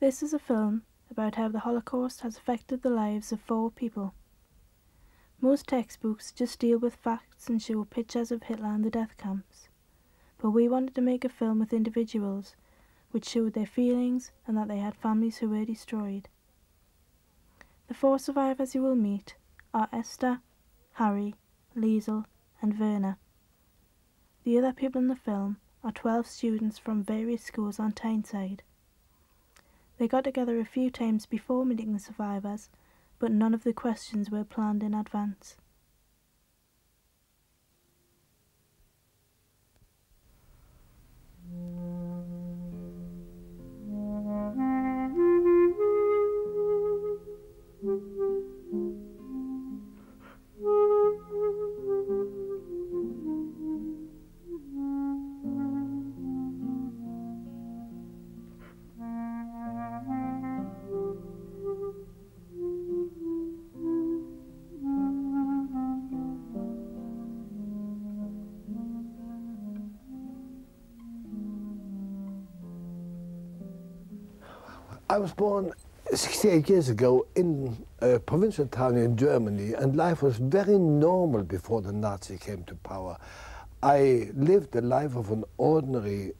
This is a film about how the Holocaust has affected the lives of four people. Most textbooks just deal with facts and show pictures of Hitler and the death camps. But we wanted to make a film with individuals which showed their feelings and that they had families who were destroyed. The four survivors you will meet are Esther, Harry, Liesl, and Werner. The other people in the film are 12 students from various schools on Tyneside. They got together a few times before meeting the survivors, but none of the questions were planned in advance. I was born 68 years ago in a provincial town in Germany, and life was very normal before the Nazi came to power. I lived the life of an ordinary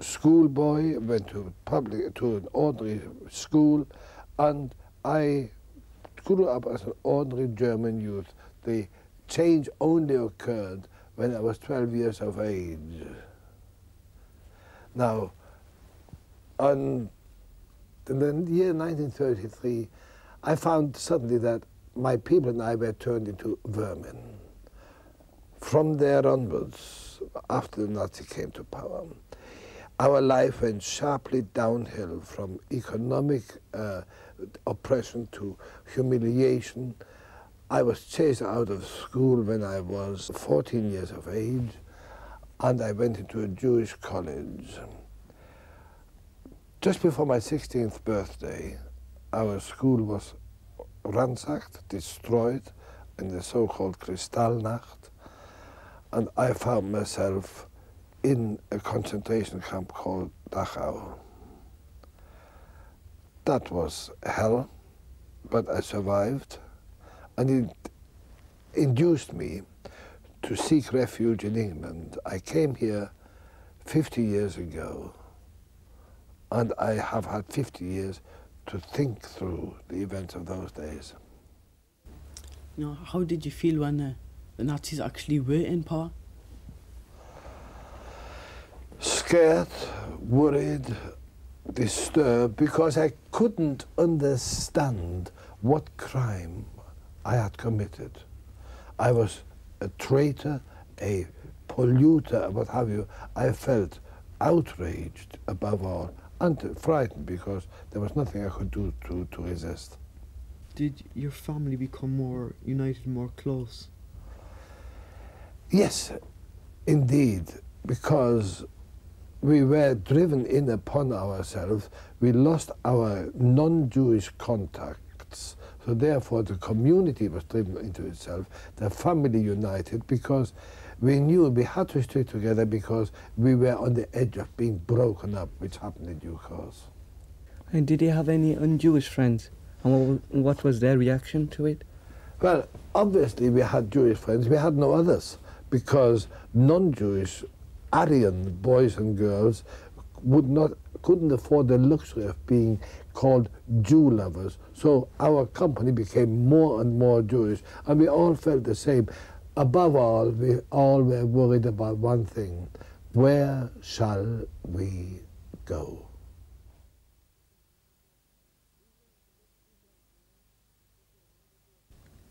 schoolboy, went to public to an ordinary school, and I grew up as an ordinary German youth. The change only occurred when I was 12 years of age. Now, on in the year 1933, I found suddenly that my people and I were turned into vermin. From there onwards, after the Nazi came to power, our life went sharply downhill from economic uh, oppression to humiliation. I was chased out of school when I was 14 years of age, and I went into a Jewish college. Just before my 16th birthday, our school was ransacked, destroyed in the so-called Kristallnacht, and I found myself in a concentration camp called Dachau. That was hell, but I survived, and it induced me to seek refuge in England. I came here 50 years ago and I have had 50 years to think through the events of those days. You know, how did you feel when uh, the Nazis actually were in power? Scared, worried, disturbed, because I couldn't understand what crime I had committed. I was a traitor, a polluter, what have you. I felt outraged above all and frightened because there was nothing I could do to, to resist. Did your family become more united, more close? Yes, indeed, because we were driven in upon ourselves. We lost our non-Jewish contacts. So therefore the community was driven into itself, the family united, because we knew we had to stay together because we were on the edge of being broken up, which happened in due course. And did you have any un-Jewish friends? And what was their reaction to it? Well, obviously we had Jewish friends. We had no others because non-Jewish Aryan boys and girls would not couldn't afford the luxury of being called Jew lovers. So our company became more and more Jewish, and we all felt the same above all, we all were worried about one thing where shall we go?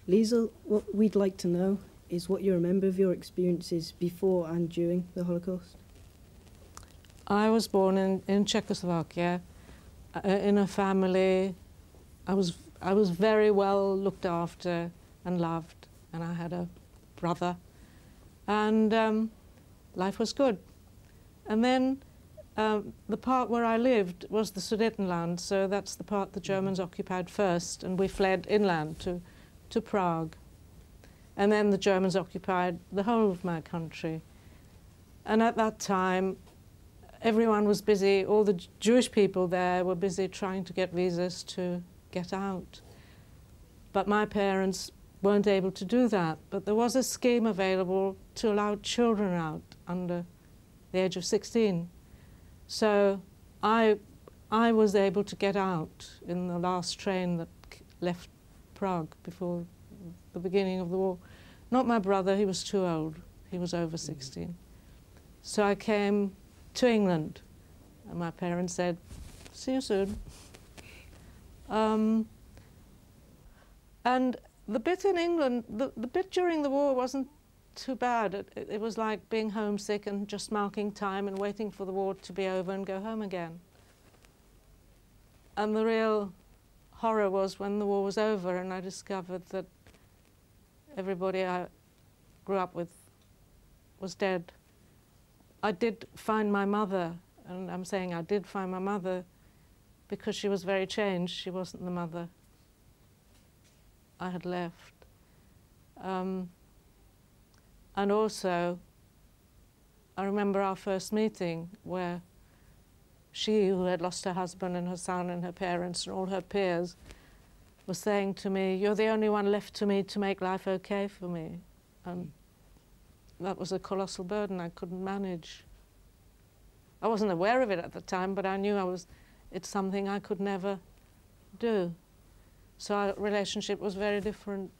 Liesl, what we'd like to know is what you remember of your experiences before and during the Holocaust. I was born in, in Czechoslovakia uh, in a family. I was, I was very well looked after and loved, and I had a brother, and um, life was good. And then um, the part where I lived was the Sudetenland, so that's the part the Germans occupied first, and we fled inland to, to Prague. And then the Germans occupied the whole of my country. And at that time, everyone was busy, all the Jewish people there were busy trying to get visas to get out. But my parents weren't able to do that. But there was a scheme available to allow children out under the age of 16. So I, I was able to get out in the last train that left Prague before the beginning of the war. Not my brother, he was too old. He was over 16. So I came to England, and my parents said, See you soon. Um, and the bit in England, the, the bit during the war wasn't too bad. It, it, it was like being homesick and just marking time and waiting for the war to be over and go home again. And the real horror was when the war was over and I discovered that everybody I grew up with was dead. I did find my mother, and I'm saying I did find my mother because she was very changed. She wasn't the mother I had left. Um, and also, I remember our first meeting where she, who had lost her husband and her son and her parents and all her peers, was saying to me, You're the only one left to me to make life okay for me. And that was a colossal burden I couldn't manage. I wasn't aware of it at the time, but I knew I was, it's something I could never do. So our relationship was very different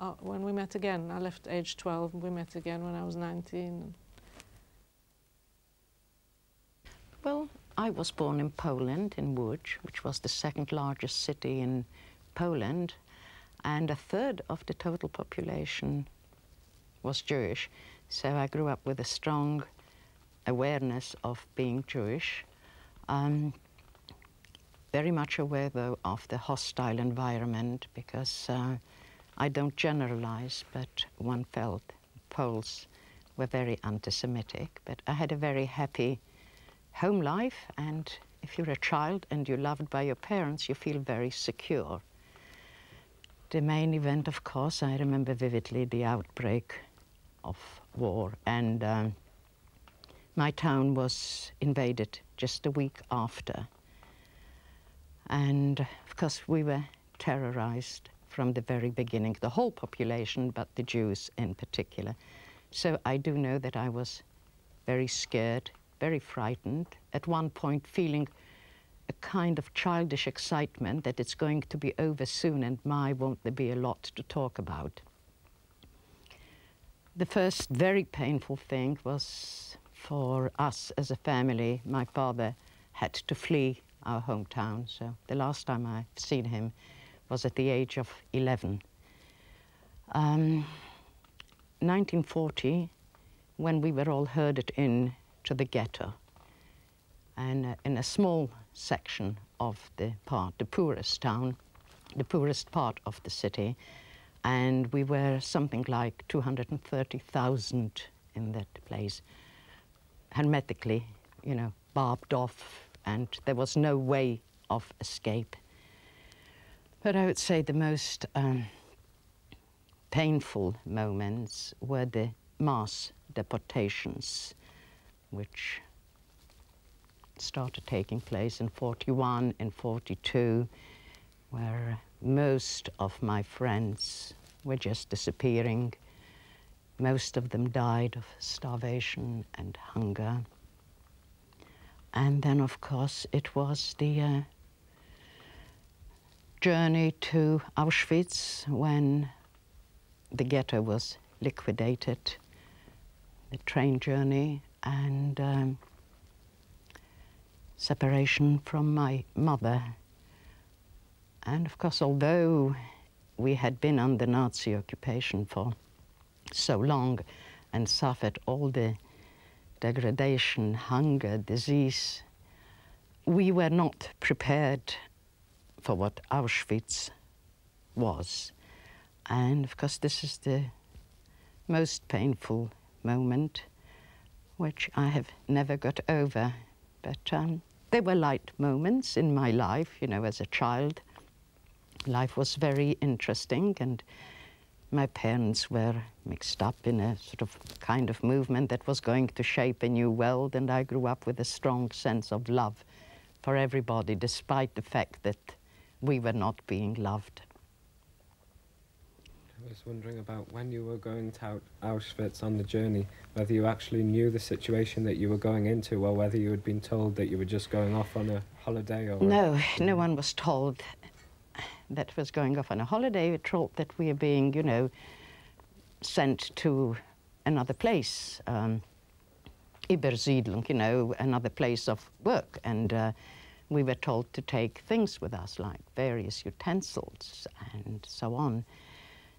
uh, when we met again. I left age 12 and we met again when I was 19. Well, I was born in Poland, in Łódź, which was the second largest city in Poland, and a third of the total population was Jewish. So I grew up with a strong awareness of being Jewish. Um, very much aware, though, of the hostile environment because uh, I don't generalize, but one felt Poles were very anti Semitic. But I had a very happy home life, and if you're a child and you're loved by your parents, you feel very secure. The main event, of course, I remember vividly the outbreak of war, and um, my town was invaded just a week after. And of course, we were terrorized from the very beginning, the whole population, but the Jews in particular. So I do know that I was very scared, very frightened, at one point feeling a kind of childish excitement that it's going to be over soon and my won't there be a lot to talk about. The first very painful thing was for us as a family, my father had to flee our hometown. So the last time I've seen him was at the age of 11. Um, 1940, when we were all herded in to the ghetto, and uh, in a small section of the part, the poorest town, the poorest part of the city, and we were something like 230,000 in that place, hermetically, you know, barbed off, and there was no way of escape. But I would say the most um, painful moments were the mass deportations, which started taking place in 41 and 42, where most of my friends were just disappearing. Most of them died of starvation and hunger. And then, of course, it was the uh, journey to Auschwitz when the ghetto was liquidated, the train journey, and um, separation from my mother. And of course, although we had been under Nazi occupation for so long and suffered all the degradation, hunger, disease, we were not prepared for what Auschwitz was. And of course, this is the most painful moment, which I have never got over. But um, there were light moments in my life, you know, as a child. Life was very interesting, and my parents were mixed up in a sort of kind of movement that was going to shape a new world, and I grew up with a strong sense of love for everybody, despite the fact that we were not being loved. I was wondering about when you were going to Auschwitz on the journey, whether you actually knew the situation that you were going into, or whether you had been told that you were just going off on a holiday. Or no, no one was told that was going off on a holiday. We thought that we were being, you know, sent to another place, um, you know, another place of work. And uh, we were told to take things with us, like various utensils and so on.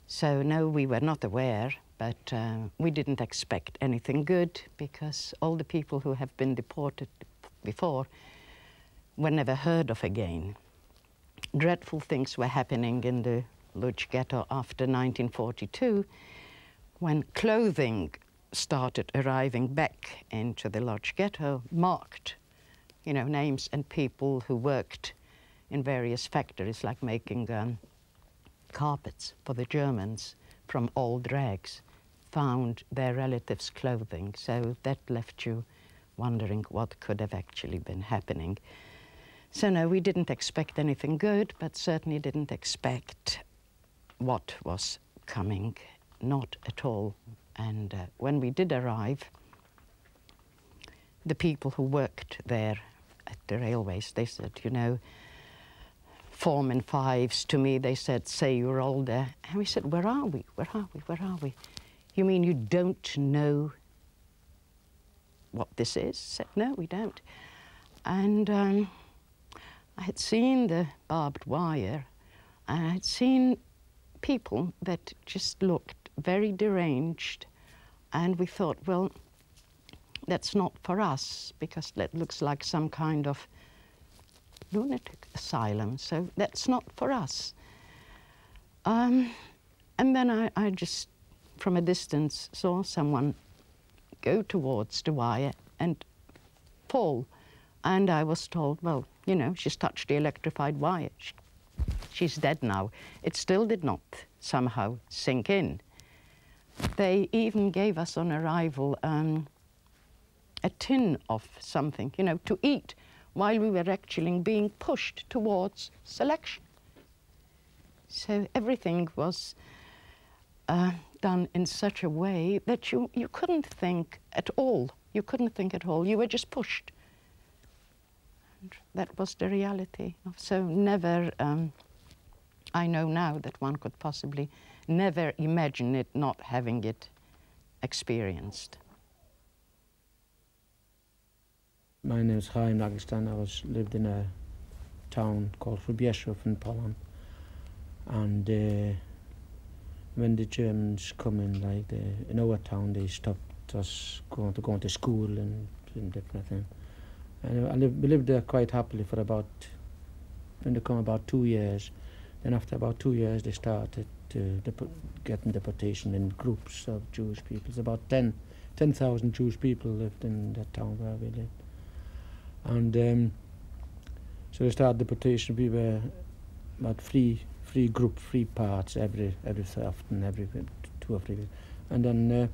So, no, we were not aware, but uh, we didn't expect anything good because all the people who have been deported before were never heard of again dreadful things were happening in the Lodz ghetto after 1942 when clothing started arriving back into the Lodz ghetto, marked, you know, names and people who worked in various factories like making um, carpets for the Germans from old rags, found their relatives' clothing. So that left you wondering what could have actually been happening. So no, we didn't expect anything good, but certainly didn't expect what was coming, not at all. And uh, when we did arrive, the people who worked there at the railways, they said, you know, form and fives to me, they said, say you're older. And we said, where are we? Where are we? Where are we? You mean you don't know what this is? Said, no, we don't. And um, I had seen the barbed wire and I had seen people that just looked very deranged and we thought, well, that's not for us because that looks like some kind of lunatic asylum, so that's not for us. Um, and then I, I just, from a distance, saw someone go towards the wire and fall. And I was told, well, you know, she's touched the electrified wire. She, she's dead now. It still did not somehow sink in. They even gave us on arrival um, a tin of something, you know, to eat while we were actually being pushed towards selection. So everything was uh, done in such a way that you, you couldn't think at all. You couldn't think at all. You were just pushed that was the reality. So never, um, I know now that one could possibly never imagine it not having it experienced. My name is Chaim Nagelsztajn. I was lived in a town called Hrubieszów in Poland. And uh, when the Germans come in, like the, in our town, they stopped us going to going to school and, and different things. And I lived, lived there quite happily for about, when they come about two years. Then after about two years, they started to dep- getting deportation in groups of Jewish people. It's about 10 10,000 Jewish people lived in that town where we lived. And um, so they started deportation. We were about three, three group, three parts every every so often, every two or three weeks. And then uh,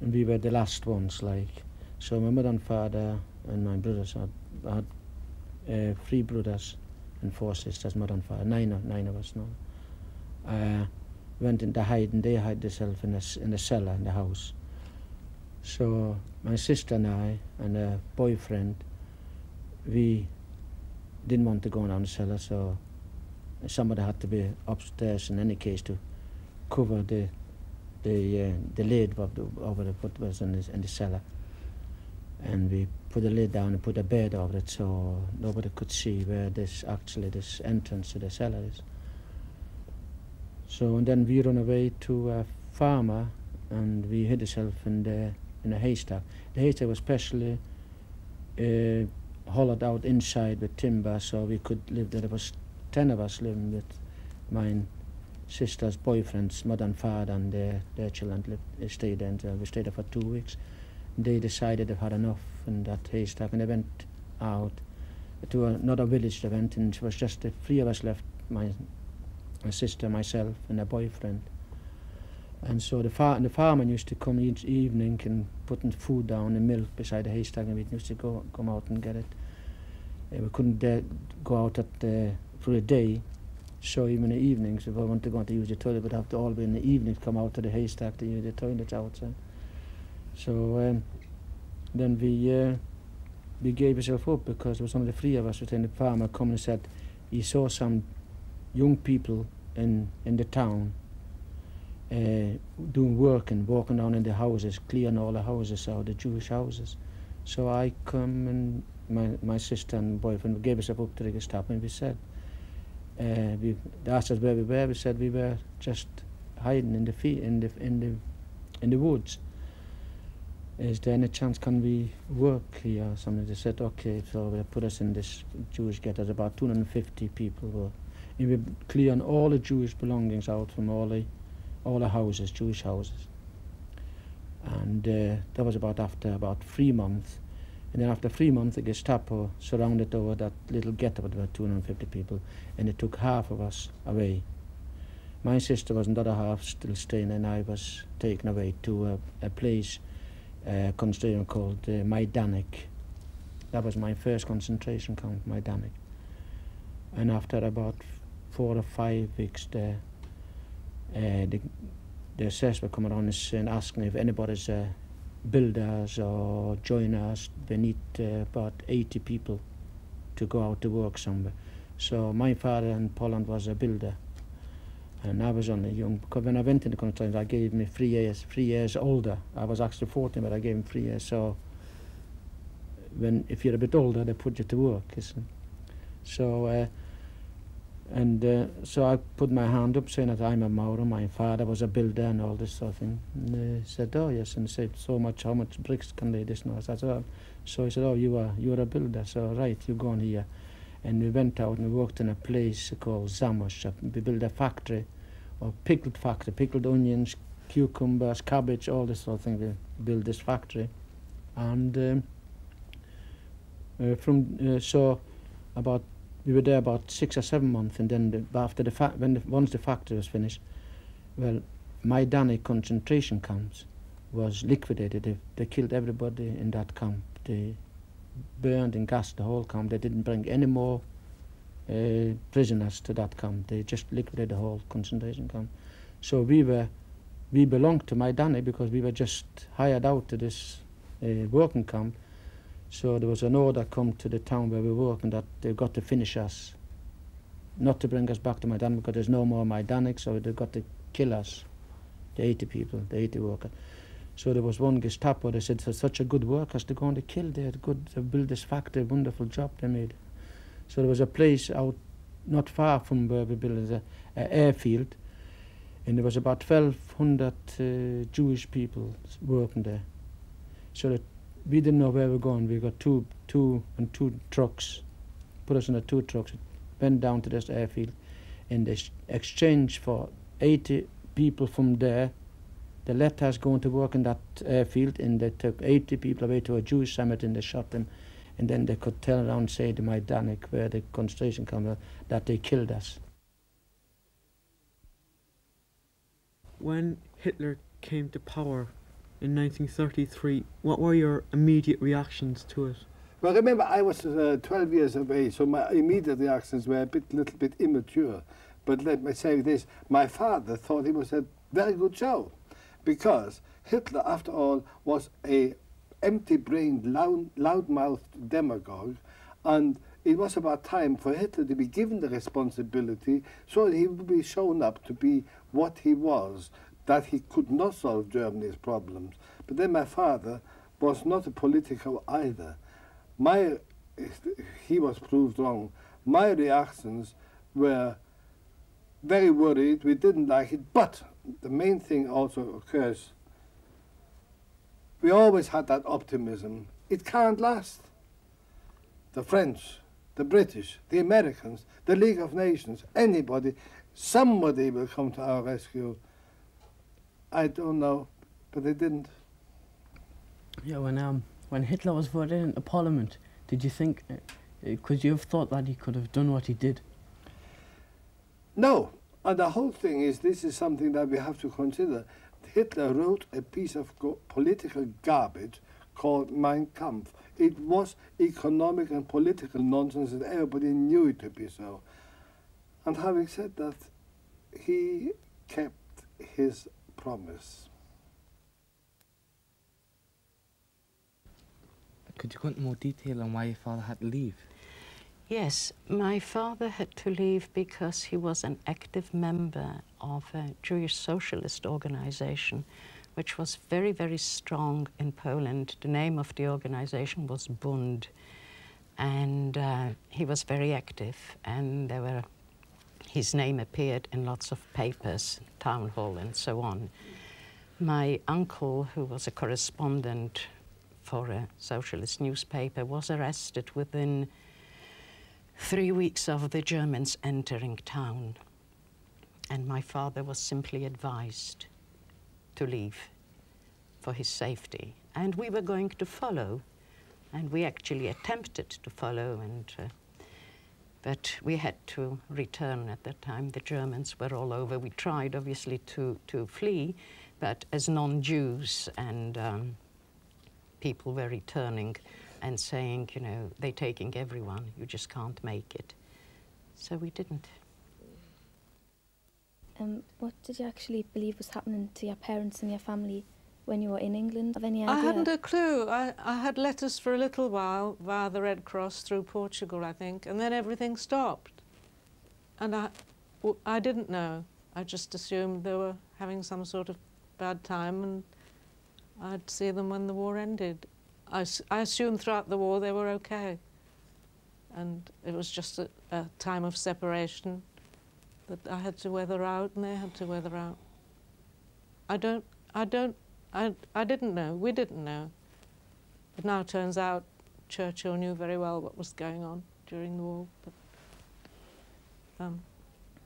and we were the last ones, like. So my mother and father and my brothers. Had uh, three brothers and four sisters, mother and father, nine, nine of us now. Uh, went into hiding, they hid themselves in a, in a cellar in the house. So my sister and I and a boyfriend, we didn't want to go down the cellar, so somebody had to be upstairs in any case to cover the the uh, the lid of the, over the what was in the, in the cellar and we put the lid down and put a bed over it so nobody could see where this actually this entrance to the cellar is. So and then we run away to a farmer and we hid ourselves in the in a haystack. The haystack was specially uh, hollowed out inside with timber so we could live there. There was ten of us living with my sister's boyfriend's mother and father and their, their children lived, stayed there. And, uh, we stayed there for two weeks they decided they've had enough in that haystack and they went out to another village they went and it was just the three of us left my, my sister myself and a boyfriend And so the, far- the farmer used to come each evening and putting food down and milk beside the haystack and we used to go come out and get it. Uh, we couldn't go out at the, for a day, so even in the evenings, if I wanted to go out to use the toilet, we'd have to all be in the evening come out to the haystack to use the toilets outside. So um, then we uh, we gave ourselves up because there was only three of us. Then the farmer come and said he saw some young people in in the town uh, doing work and walking down in the houses, clearing all the houses out, the Jewish houses. So I come and my my sister and boyfriend gave us up to the Gestapo and we said, uh, we they asked us where we were. We said we were just hiding in the in the in the in the woods. Is there any chance can we work here something? They said okay, so they put us in this Jewish ghetto. There's about 250 people were. And we clearing all the Jewish belongings out from all the all the houses, Jewish houses. And uh, that was about after about three months. And then after three months, the Gestapo surrounded over that little ghetto with about 250 people, and they took half of us away. My sister was in the other half still staying, and I was taken away to a, a place, uh, concentration called uh, Majdanek. That was my first concentration camp, Majdanek. And after about four or five weeks there, uh, the, the SS were coming around and asking if anybody's uh, builders or joiners. They need uh, about 80 people to go out to work somewhere. So my father in Poland was a builder. And I was only young, because when I went into concentration, I gave me three years, three years older. I was actually 14, but I gave him three years. So when, if you're a bit older, they put you to work. Isn't? So, uh, and uh, so I put my hand up saying that I'm a Mauro, my father was a builder and all this sort of thing. And they said, oh yes, and said, so much, how much bricks can they this and all that? So, so he said, oh, you are, you are a builder, so right, you go on here. And we went out and we worked in a place called Zamość. We built a factory, or pickled factory, pickled onions, cucumbers, cabbage, all this sort of thing. We built this factory. And um, uh, from, uh, so about we were there about six or seven months, and then the, after the fa- when the, once the factory was finished, well, Majdanek concentration camps was liquidated. They, they killed everybody in that camp. They burned and gassed the whole camp. They didn't bring any more uh, prisoners to that camp. They just liquidated the whole concentration camp. So we were, we belonged to Majdanek because we were just hired out to this uh, working camp so there was an order come to the town where we were working that they've got to finish us, not to bring us back to Majdanek because there's no more Majdanek, so they've got to kill us, the 80 people, the 80 workers. So there was one Gestapo, they said, such a good workers, they're going to kill, they had good, they built this factory, wonderful job they made. So there was a place out not far from where we built an airfield, and there was about 1,200 uh, Jewish people working there. So that we didn't know where we were going. We got two, two and two trucks, put us in the two trucks, went down to this airfield, and they exchanged for 80 people from there. They let us go to work in that airfield, and they took 80 people away to a Jewish cemetery, and they shot them. And then they could turn around and say to Majdanek, where the concentration camp, was, that they killed us. When Hitler came to power in 1933, what were your immediate reactions to it? Well, remember, I was uh, 12 years of age, so my immediate reactions were a bit, little bit immature. But let me say this my father thought it was a very good show because Hitler, after all, was a empty-brained, loud, loud-mouthed demagogue, and it was about time for Hitler to be given the responsibility so that he would be shown up to be what he was, that he could not solve Germany's problems. But then my father was not a political either. My, he was proved wrong. My reactions were very worried. We didn't like it. But the main thing also occurs. We always had that optimism. It can't last. The French, the British, the Americans, the League of Nations, anybody, somebody will come to our rescue. I don't know, but they didn't. Yeah, when um when Hitler was voted into Parliament, did you think? Could you have thought that he could have done what he did? No, and the whole thing is this is something that we have to consider. Hitler wrote a piece of political garbage called Mein Kampf. It was economic and political nonsense, and everybody knew it to be so. And having said that, he kept his promise. Could you go into more detail on why your father had to leave? Yes, my father had to leave because he was an active member of a Jewish socialist organization, which was very, very strong in Poland. The name of the organization was Bund, and uh, he was very active, and there were his name appeared in lots of papers, town hall, and so on. My uncle, who was a correspondent for a socialist newspaper, was arrested within three weeks of the Germans entering town. And my father was simply advised to leave for his safety. And we were going to follow. And we actually attempted to follow, and, uh, but we had to return at that time. The Germans were all over. We tried, obviously, to, to flee, but as non Jews and um, people were returning and saying, you know, they're taking everyone, you just can't make it. So we didn't. Um, what did you actually believe was happening to your parents and your family when you were in England? Have any idea? I hadn't a clue. I, I had letters for a little while via the Red Cross through Portugal, I think, and then everything stopped. And I, I didn't know. I just assumed they were having some sort of bad time and I'd see them when the war ended. I, I assumed throughout the war they were okay. And it was just a, a time of separation that I had to weather out and they had to weather out. I don't, I don't, I, I didn't know, we didn't know. It now it turns out Churchill knew very well what was going on during the war, but um,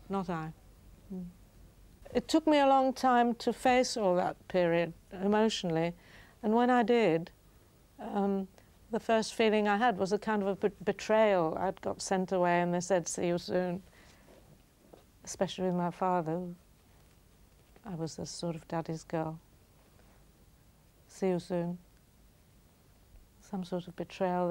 not I. Mm. It took me a long time to face all that period emotionally, and when I did, um, the first feeling I had was a kind of a bet- betrayal. I'd got sent away and they said, see you soon. Especially with my father. I was a sort of daddy's girl. See you soon. Some sort of betrayal.